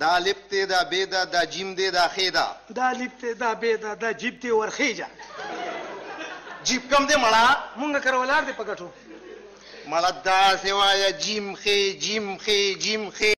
دا الف ته دا ب دا دا جیم دی دا خې دا دا الف ته دا ب دا دا جیب ته ورخېجا جیب کم دی مړه مونږ کر ولار دی پکټو مړه دا سیوایا جیم خې جیم خې جیم خې